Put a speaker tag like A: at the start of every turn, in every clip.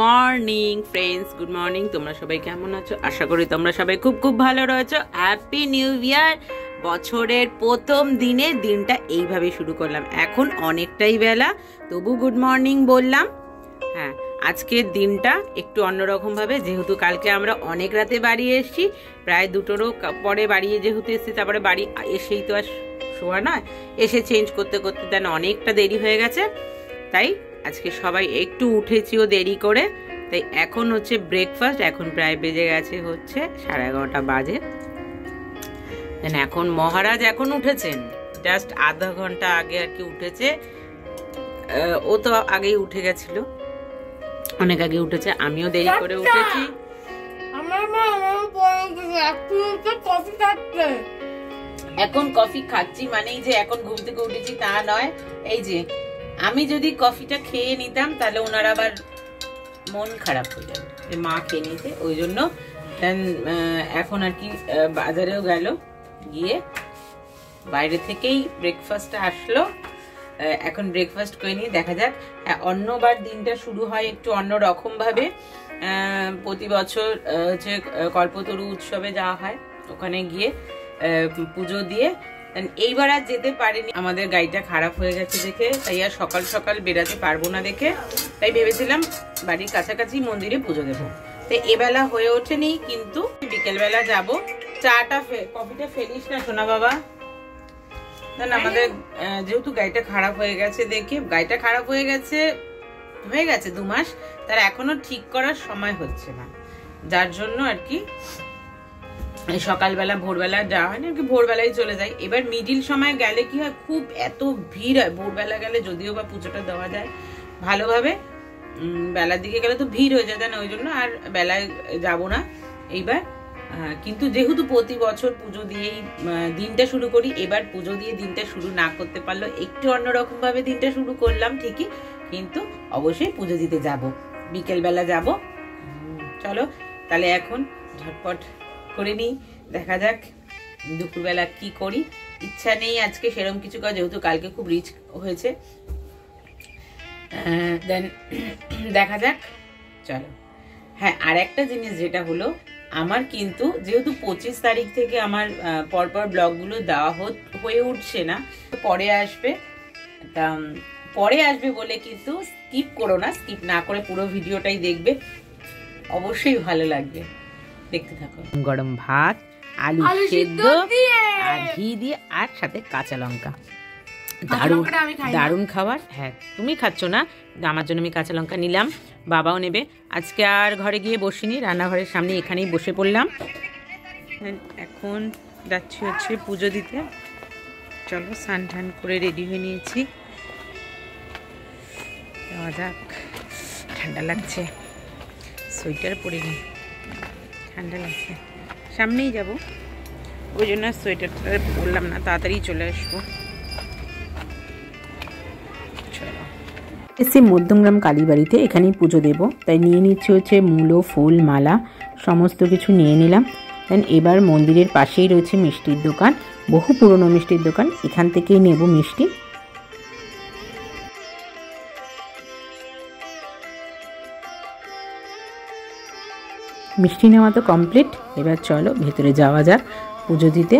A: Morning friends good morning তোমরা সবাই কেমন আছো? আশা করি তোমরা সবাই খুব খুব ভালো রয়েছো। হ্যাপি নিউ ইয়ার বছরের প্রথম দিনে দিনটা এইভাবে শুরু করলাম। এখন অনেকটাই বেলা, তবু গুড মর্নিং বললাম। হ্যাঁ আজকের দিনটা একটু অন্যরকম ভাবে যেহেতু কালকে আমরা অনেক রাতে বাড়ি এসেছি, প্রায় দুটোরও পরে বাড়িয়ে যেহেতু এসেছি, তারপরে বাড়ি এসেই তো আর শোয়া নয়। এসে চেঞ্জ করতে করতে দেন অনেকটা দেরি হয়ে গেছে। তাই আজকে সবাই একটু উঠেছিও দেরি করে তাই এখন হচ্ছে ব্রেকফাস্ট এখন প্রায় বেজে গেছে হচ্ছে সাড়ে এগারোটা বাজে। এখন মহারাজ এখন উঠেছেন। জাস্ট আধা ঘণ্টা আগে আর কি উঠেছে। ও তো আগেই উঠে গেছিল। অনেক আগে উঠেছে আমিও দেরি করে উঠেছি। এখন কফি খাচ্ছি মানেই যে এখন ঘুম থেকে উঠেছি তা নয়। এই যে আমি যদি কফিটা খেয়ে নিতাম তাহলে ওনার আবার মন খারাপ হয়ে যাবে। মা খেয়ে নিতে ওই জন্য এখন আর কি বাজারেও গেল গিয়ে বাইরে থেকেই ব্রেকফাস্টটা আসলো। এখন ব্রেকফাস্ট করে নিয়ে দেখা যাক হ্যাঁ, অন্যবার দিনটা শুরু হয় একটু অন্য রকম ভাবে আহ, প্রতি বছর হচ্ছে কল্পতরু উৎসবে যাওয়া হয় ওখানে গিয়ে পুজো দিয়ে এইবার আর যেতে পারিনি। আমাদের গাড়িটা খারাপ হয়ে গেছে দেখে, তাই আর সকাল সকাল বেরাতে পারব না দেখে। তাই ভেবেছিলাম বাড়ির কাছাকাছি মন্দিরে পুজো দেবো। তো এবেলা হয়ে ওঠেনি, কিন্তু বিকেলবেলা যাব। চাটা কফিটা ফেলিস না সোনা বাবা। আমাদের যেহেতু গাড়িটা খারাপ হয়ে গেছে দেখে, গাড়িটা খারাপ হয়ে গেছে হয়ে গেছে দু মাস, তার এখনও ঠিক করার সময় হচ্ছে না। যার জন্য আর কি সকালবেলা, ভোরবেলা যাওয়া হয় না কি ভোরবেলায় চলে যায়। এবার মিডিল সময় গেলে কি হয়, খুব এত ভিড় হয়। ভোরবেলা গেলে যদিও বা পুজোটা দেওয়া যায় ভালোভাবে বেলার দিকে গেলে তো ভিড় হয়ে যায় না? ওই জন্য আর বেলায় যাব না। এইবার কিন্তু যেহেতু প্রতি বছর পুজো দিয়েই দিনটা শুরু করি, এবার পুজো দিয়ে দিনটা শুরু না করতে পারল একটু অন্যরকম ভাবে দিনটা শুরু করলাম, ঠিকই। কিন্তু অবশ্যই পুজো দিতে যাব। বিকেল বেলা যাব। চলো, তাহলে এখন ঝটপট করে নিই। দেখা যাক দুপুরবেলা কি করি। ইচ্ছা নেই আজকে সেরকম কিছু করা যেহেতু কালকে খুব রিচ হয়েছে। দেন দেখা যাক। চলো। হ্যাঁ আর একটা জিনিস যেটা হলো, আমার কিন্তু যেহেতু পঁচিশ তারিখ থেকে আমার পরপর ব্লগগুলো দেওয়া হয়ে উঠছে না, পরে আসবে। তা পরে আসবে বলে কিন্তু স্কিপ করো না স্কিপ না করে পুরো ভিডিওটাই দেখবে। অবশ্যই ভালো লাগবে। দেখতে থাকো। গরম ভাত আলু সেদ্ধ আর ঘি দিয়ে আর সাথে কাঁচা লঙ্কা। দারুণ। দারুণ খাবার। হ্যাঁ তুমি খাচ্ছ না আমার জন্য আমি কাঁচা লঙ্কা নিলাম বাবাও নেবে। আজকে আর ঘরে গিয়ে বসিনি রান্নাঘরের সামনে এখানেই বসে পড়লাম। এখন যাচ্ছি হচ্ছে পুজো দিতে। চলো স্নান টান করে রেডি হয়ে নিয়েছি। যাওয়া যাক ঠান্ডা লাগছে। সোয়েটার পরে নি। ঠান্ডা লাগছে সামনেই যাব। ওই জন্য সোয়েটারটা পরলাম না, তাড়াতাড়ি চলে আসব। এসে মধ্যমগ্রাম কালীবাড়িতে এখানেই পুজো দেব। তাই নিয়ে নিচ্ছি হচ্ছে মূলো, ফুল, মালা, সমস্ত কিছু নিয়ে নিলাম। দেন এবার মন্দিরের পাশেই রয়েছে মিষ্টির দোকান। বহু পুরনো মিষ্টির দোকান। এখান থেকেই নেব মিষ্টি। মিষ্টি নেওয়া তো কমপ্লিট এবার চলো ভেতরে যাওয়া যাক। পুজো দিতে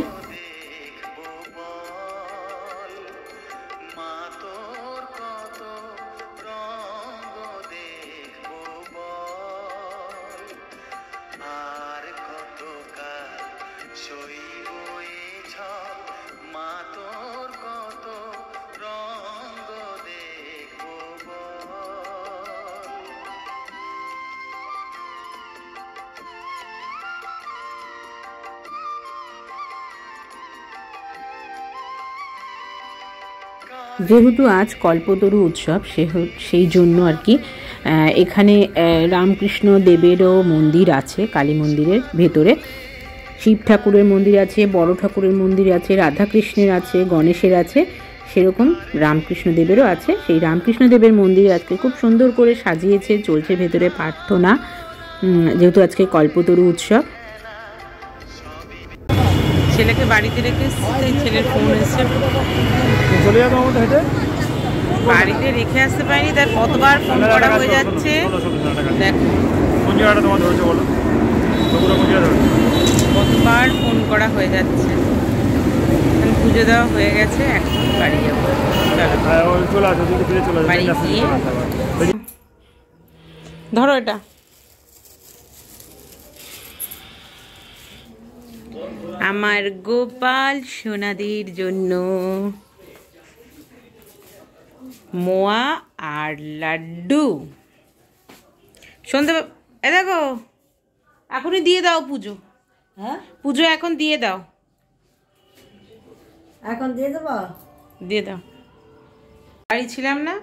A: যেহেতু আজ কল্পতরু উৎসব, সে সেই জন্য আর কি এখানে রামকৃষ্ণ দেবেরও মন্দির আছে, কালী মন্দিরের ভেতরে। শিব ঠাকুরের মন্দির আছে, বড় ঠাকুরের মন্দির আছে, রাধাকৃষ্ণের আছে, গণেশের আছে, সেরকম রামকৃষ্ণ দেবেরও আছে। সেই রামকৃষ্ণ দেবের মন্দির আজকে খুব সুন্দর করে সাজিয়েছে, চলছে ভেতরে প্রার্থনা। যেহেতু আজকে কল্পতরু উৎসব ছেলেকে বাড়িতে রেখে সেই ছেলের ফোন এসছে।
B: চলে যাব আমাদের হেঁটে?
A: বাড়িতে রেখে আসতে পারিনি তার কতবার ফোন করা হয়ে যাচ্ছে। দেখো।
B: কোন জায়গাটা তোমার ধরেছে বলো?
A: কতবার ফোন করা হয়ে যাচ্ছে। এখন পুজো দেওয়া হয়ে গেছে এখন বাড়ি যাব। চলো।
B: হ্যাঁ
A: বাড়ি গিয়ে-। ধরো এটা। আমার গোপাল সোনাদির জন্য। মোয়া আর লাড্ডু। সন্ধে এ দেখো এখনই দিয়ে দাও পুজো।
C: হ্যাঁ?
A: পুজো এখন দিয়ে দাও।
C: এখন দিয়ে দেবো?
A: দিয়ে দাও। বাড়ি ছিলাম না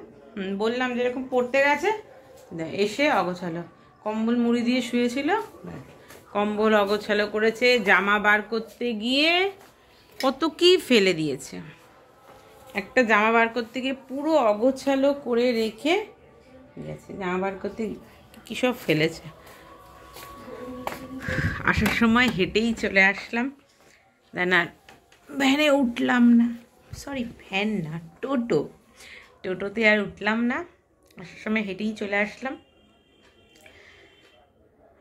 A: বললাম যেরকম পড়তে গেছে এসে অগোছালো। কম্বল মুড়ি দিয়ে শুয়েছিল ব্যাস। কম্বল অগোছালো করেছে, জামা বার করতে গিয়ে কত কি ফেলে দিয়েছে। একটা জামা বার করতে গিয়ে পুরো অগোছালো করে রেখে গেছে। জামা বার করতে কী সব ফেলেছে? আসার সময় হেঁটেই চলে আসলাম। দেন আর ভ্যানে উঠলাম না। সরি, ভ্যান না, টোটো। টোটোতে আর উঠলাম না। আসার সময় হেঁটেই চলে আসলাম।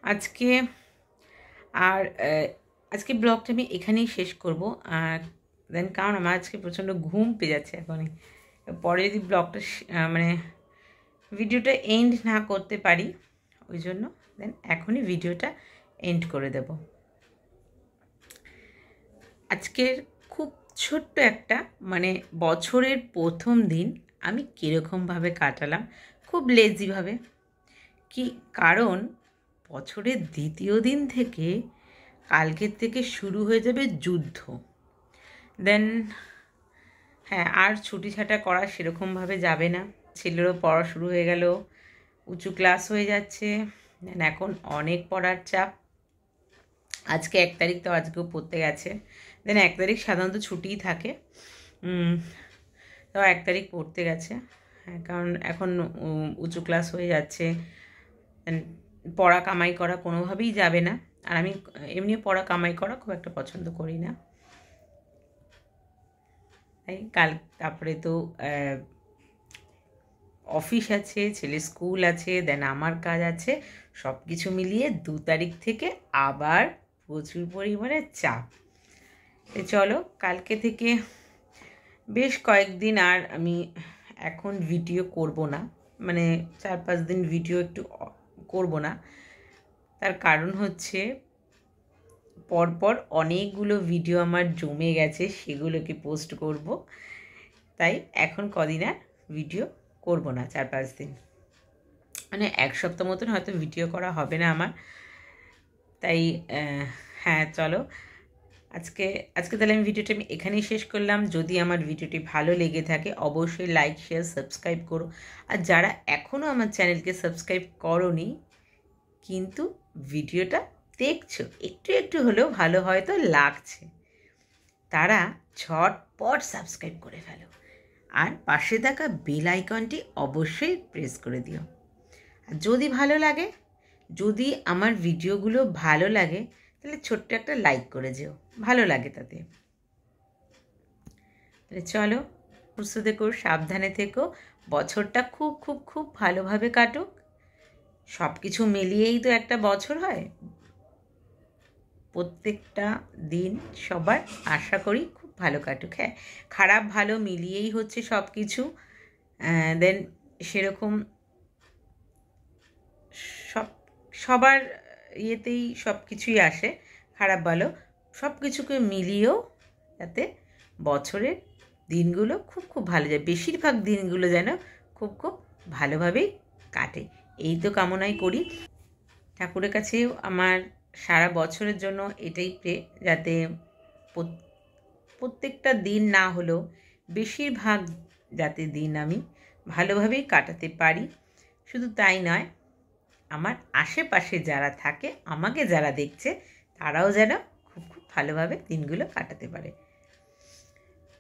A: আজকে আর আজকে ব্লগটা আমি এখানেই শেষ করব। আর দেন কারণ আমার আজকে প্রচণ্ড ঘুম পেয়ে যাচ্ছে এখনই। পরে যদি ব্লগটা মানে ভিডিওটা এন্ড না করতে পারি, ওই জন্য দেন এখনই ভিডিওটা এন্ড করে দেব। আজকের খুব ছোট্ট একটা মানে বছরের প্রথম দিন আমি কীরকমভাবে কাটালাম, খুব লেজিভাবে কি কারণ বছরের দ্বিতীয় দিন থেকে কালকের থেকে শুরু হয়ে যাবে যুদ্ধ। দেন হ্যাঁ আর ছুটি ছাটা করা সেরকমভাবে যাবে না। ছেলেরও পড়া শুরু হয়ে গেল, উঁচু ক্লাস হয়ে যাচ্ছে দেন এখন অনেক পড়ার চাপ। আজকে এক তারিখ তো আজকেও পড়তে গেছে। দেন এক তারিখ সাধারণত ছুটিই থাকে। তো এক তারিখ পড়তে গেছে। হ্যাঁ কারণ এখন উঁচু ক্লাস হয়ে যাচ্ছে। পড়া কামাই করা কোনোভাবেই যাবে না। আর আমি এমনি পড়া কামাই করা খুব একটা পছন্দ করি না। তাই কাল, তারপরে তো অফিস আছে, ছেলে স্কুল আছে, দেন আমার কাজ আছে সব কিছু মিলিয়ে দু তারিখ থেকে আবার প্রচুর পরিমাণে চাপ। চলো, কালকে থেকে বেশ কয়েকদিন আর আমি এখন ভিডিও করব না। মানে চার পাঁচ দিন ভিডিও একটু করব না। তার কারণ হচ্ছে পরপর অনেকগুলো ভিডিও আমার জমে গেছে, সেগুলোকে পোস্ট করব। তাই এখন কদিন আর ভিডিও করব না, চার পাঁচ দিন। মানে এক সপ্তাহ মতন হয়তো ভিডিও করা হবে না আমার। তাই হ্যাঁ চলো। আজকে আজকে তাহলে আমি ভিডিওটা আমি এখানেই শেষ করলাম। যদি আমার ভিডিওটি ভালো লেগে থাকে, অবশ্যই লাইক শেয়ার সাবস্ক্রাইব করো। আর যারা এখনও আমার চ্যানেলকে সাবস্ক্রাইব করনি, কিন্তু ভিডিওটা দেখছ, একটু একটু হলেও ভালো হয়তো লাগছে। তারা ঝটপট সাবস্ক্রাইব করে ফেলো। আর পাশে থাকা বেল আইকনটি অবশ্যই প্রেস করে দিও। আর যদি ভালো লাগে, যদি আমার ভিডিওগুলো ভালো লাগে তাহলে ছোট্ট একটা লাইক করে যেও। ভালো লাগে তাতে। তাহলে চলো সুস্থ থেকো, সাবধানে থেকো। বছরটা খুব খুব খুব ভালোভাবে কাটুক। সব কিছু মিলিয়েই তো একটা বছর হয়। প্রত্যেকটা দিন সবার আশা করি খুব ভালো কাটুক। হ্যাঁ খারাপ ভালো মিলিয়েই হচ্ছে সব কিছু দেন সেরকম সব, সবার ইয়েতেই সব কিছুই আসে, খারাপ ভালো। সব কিছুকে মিলিয়েও যাতে বছরের দিনগুলো খুব খুব ভালো যায়, বেশিরভাগ দিনগুলো যেন খুব খুব ভালোভাবেই কাটে। এই তো কামনাই করি। ঠাকুরের কাছেও আমার সারা বছরের জন্য এটাই প্রে, যাতে প্রত্যেকটা দিন না হলেও বেশিরভাগ যাতে দিন আমি ভালোভাবেই কাটাতে পারি। শুধু তাই নয় আমার আশেপাশে যারা থাকে, আমাকে যারা দেখছে, তারাও যেন খুব খুব ভালোভাবে দিনগুলো কাটাতে পারে।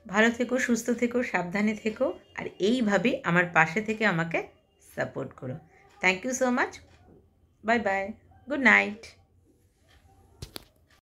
A: ভালো থেকো, সুস্থ থেকো, সাবধানে থেকো, আর এইভাবেই আমার পাশে থেকে আমাকে সাপোর্ট করো। Thank you so much bye bye good night